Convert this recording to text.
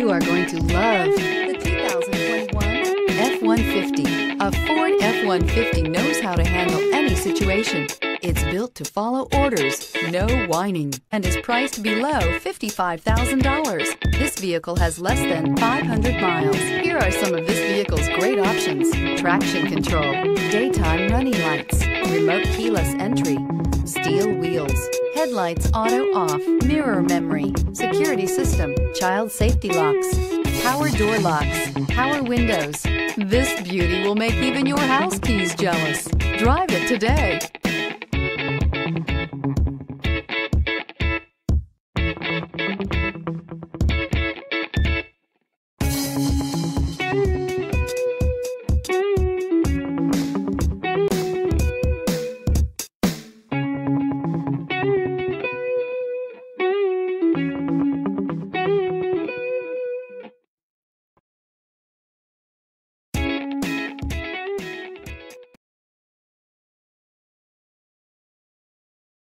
You are going to love the 2021 F-150. A Ford F-150 knows how to handle any situation. It's built to follow orders, no whining, and is priced below $55,000. This vehicle has less than 500 miles. Here are some of this vehicle's great options. Traction control, daytime running lights, remote keyless entry, steel wheels, headlights auto off, mirror memory, security system, child safety locks, power door locks, power windows. This beauty will make even your house keys jealous. Drive it today.